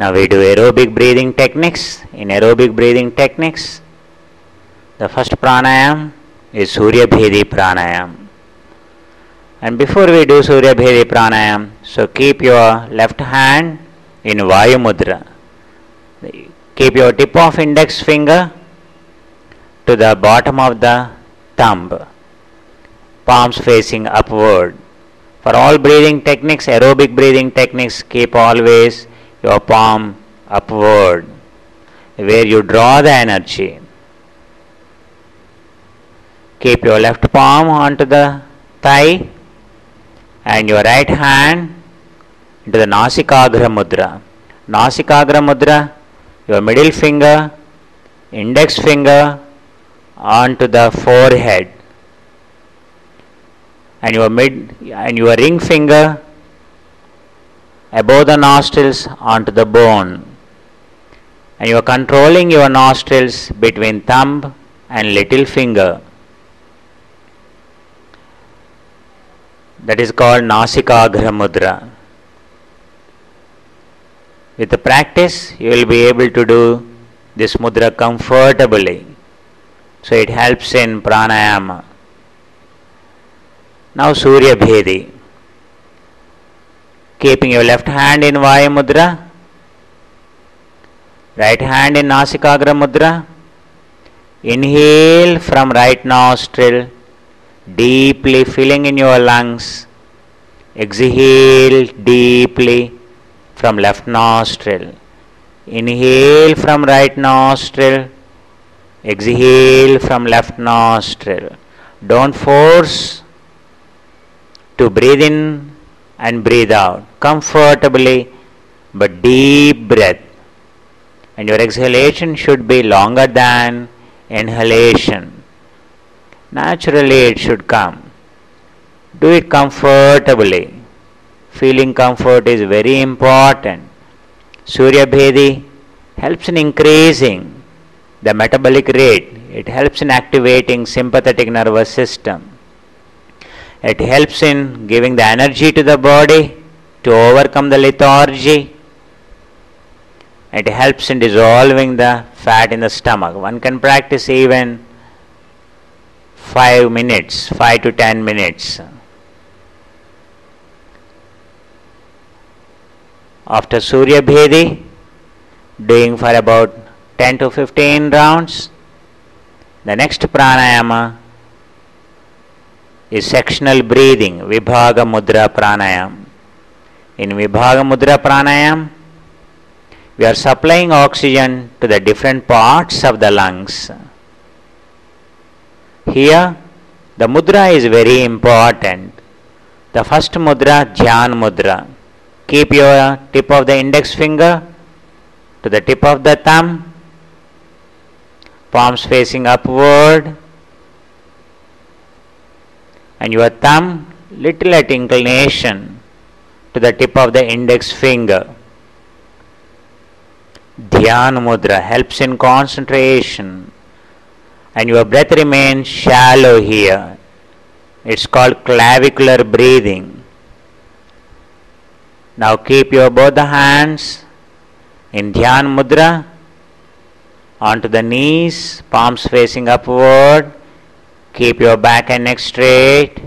Now we do aerobic breathing techniques. In aerobic breathing techniques, the first pranayam is Surya Bhedi pranayam. And before we do Surya Bhedi pranayam, so keep your left hand in Vayu Mudra. Keep your tip of index finger to the bottom of the thumb, palms facing upward. For all breathing techniques, aerobic breathing techniques, keep always your palm upward, where you draw the energy. Keep your left palm onto the thigh and your right hand into the Nasikagra Mudra. Nasikagra Mudra, your middle finger, index finger onto the forehead and your mid and your ring finger above the nostrils onto the bone. And you are controlling your nostrils between thumb and little finger. That is called nasikagra mudra. With the practice you will be able to do this mudra comfortably. So it helps in pranayama. Now surya bhedi keeping your left hand in Vayu Mudra, right hand in Nasikagra Mudra. Inhale from right nostril, deeply filling in your lungs. Exhale deeply from left nostril. Inhale from right nostril, exhale from left nostril. Don't force to breathe in and breathe out comfortably but deep breath. And your exhalation should be longer than inhalation. Naturally, it should come. Do it comfortably. Feeling comfort is very important. Surya Bhedi helps in increasing the metabolic rate, it helps in activating sympathetic nervous system. It helps in giving the energy to the body to overcome the lethargy. It helps in dissolving the fat in the stomach. One can practice even 5 minutes, 5 to 10 minutes. After Surya Bhedi, doing for about 10 to 15 rounds, the next pranayama is sectional breathing, Vibhaga Mudra Pranayam. In Vibhaga Mudra Pranayam, we are supplying oxygen to the different parts of the lungs. Here, the mudra is very important. The first mudra, Dhyan Mudra. Keep your tip of the index finger to the tip of the thumb, palms facing upward, and your thumb little at inclination to the tip of the index finger. Dhyan mudra helps in concentration and your breath remains shallow here. It's called clavicular breathing. Now keep your both the hands in Dhyan mudra onto the knees, palms facing upward. Keep your back and neck straight.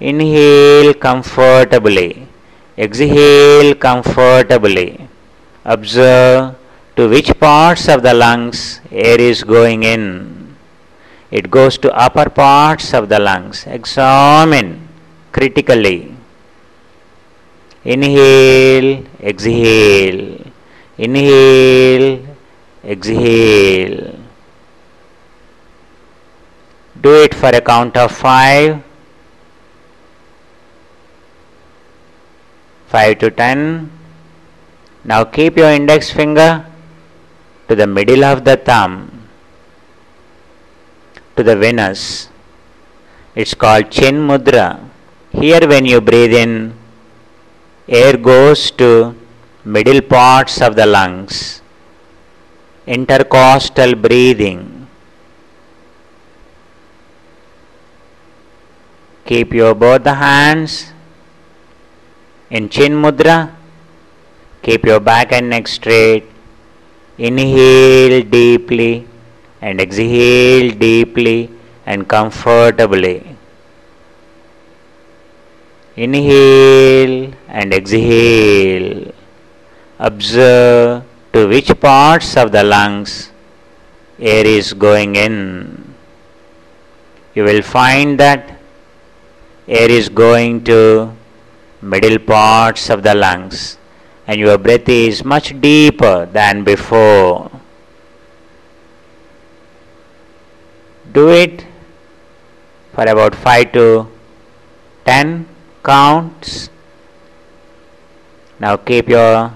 Inhale comfortably. Exhale comfortably. Observe to which parts of the lungs air is going in. It goes to upper parts of the lungs. Examine critically. Inhale, exhale. Inhale, exhale. Do it for a count of five. Five to ten. Now keep your index finger to the middle of the thumb, to the Venus. It's called Chin Mudra. Here, when you breathe in, air goes to middle parts of the lungs. Intercostal breathing. Keep your both the hands in Chin Mudra. Keep your back and neck straight. Inhale deeply and exhale deeply and comfortably. Inhale and exhale. Observe to which parts of the lungs air is going in. You will find that air is going to middle parts of the lungs and your breath is much deeper than before. Do it for about 5 to 10 counts. Now keep your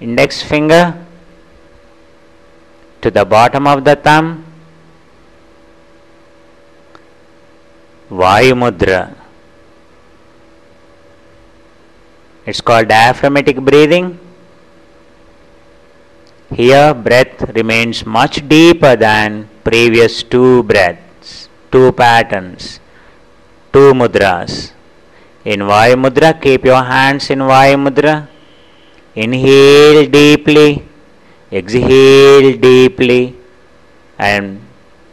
index finger to the bottom of the thumb. Vayu Mudra. It's called diaphragmatic breathing. Here, breath remains much deeper than previous two breaths, two patterns, two mudras. In Vayu Mudra, keep your hands in Vayu Mudra. Inhale deeply, exhale deeply, and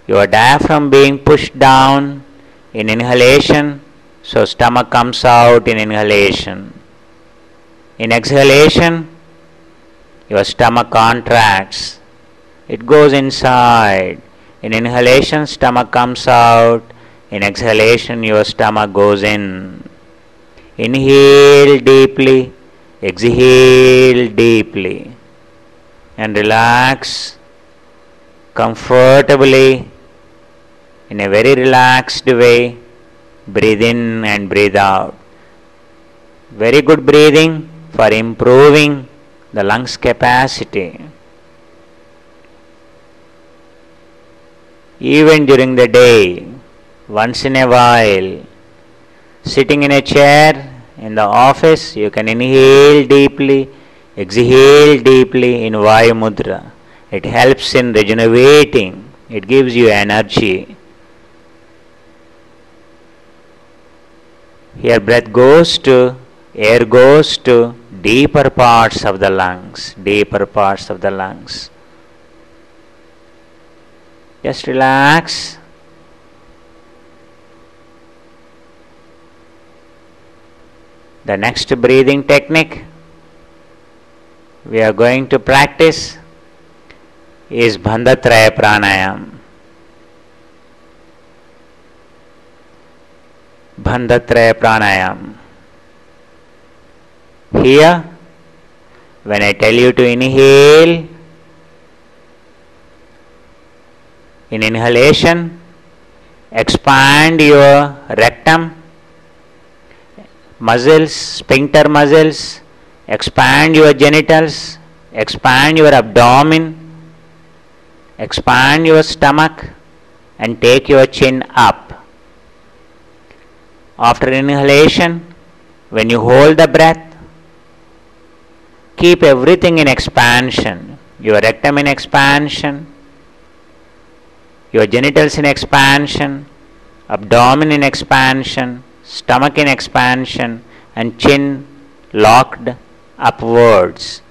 your diaphragm being pushed down in inhalation, so stomach comes out in inhalation. In exhalation, your stomach contracts, it goes inside. In inhalation, stomach comes out. In exhalation, your stomach goes in. Inhale deeply, exhale deeply, and relax comfortably in a very relaxed way. Breathe in and breathe out. Very good breathing for improving the lungs capacity. Even during the day, once in a while, sitting in a chair in the office, you can inhale deeply, exhale deeply in Vayu Mudra. It helps in regenerating, it gives you energy. Here, breath goes to, air goes to deeper parts of the lungs, deeper parts of the lungs. Just relax. The next breathing technique we are going to practice is Bandhatraya Pranayam. Bandhatraya Pranayam. Here, when I tell you to inhale, in inhalation, expand your rectum, muscles, sphincter muscles, expand your genitals, expand your abdomen, expand your stomach, and take your chin up. After inhalation, when you hold the breath, keep everything in expansion. Your rectum in expansion, your genitals in expansion, abdomen in expansion, stomach in expansion, and chin locked upwards.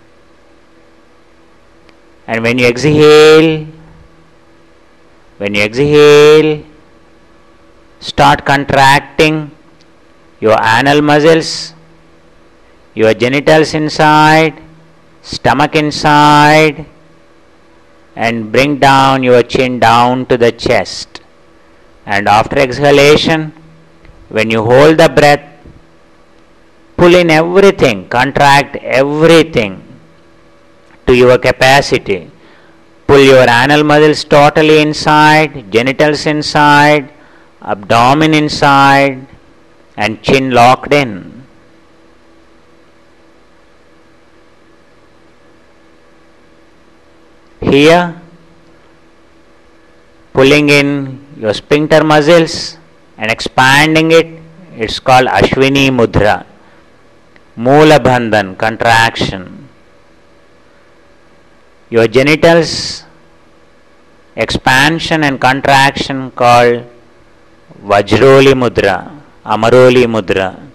And when you exhale, when you exhale, start contracting your anal muscles, your genitals inside, stomach inside, and bring down your chin down to the chest. And after exhalation, when you hold the breath, pull in everything, contract everything to your capacity. Pull your anal muscles totally inside, genitals inside, abdomen inside, and chin locked in. Here, pulling in your sphincter muscles and expanding it, it's called Ashwini Mudra. Moola Bandhan, contraction. Your genitals, expansion and contraction called Vajroli Mudra, Amaroli Mudra.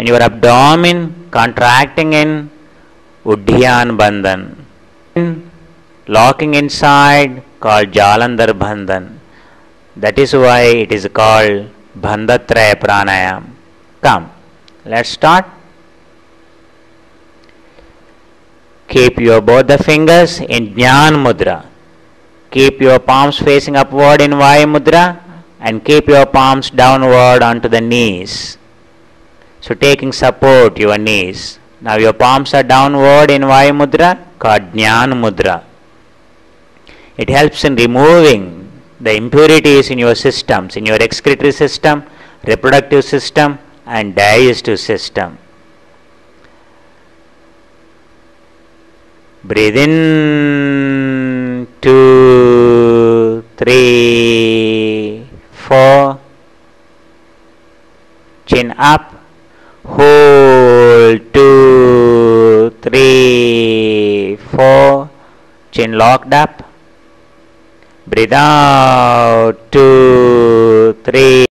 and your abdomen contracting in Uddhyan Bandhan. Locking inside called Jalandhar Bandhan. That is why it is called Bandhatraya Pranayam. Come, let's start. Keep your both the fingers in Jnana Mudra. Keep your palms facing upward in Vayu Mudra and keep your palms downward onto the knees. So taking support your knees. Now your palms are downward in Vayu Mudra called Jnana Mudra. It helps in removing the impurities in your systems, in your excretory system, reproductive system and digestive system. Breathe in, two, three, four. Chin up. Hold, two, three, four. Chin locked up. Breathe out, two, three.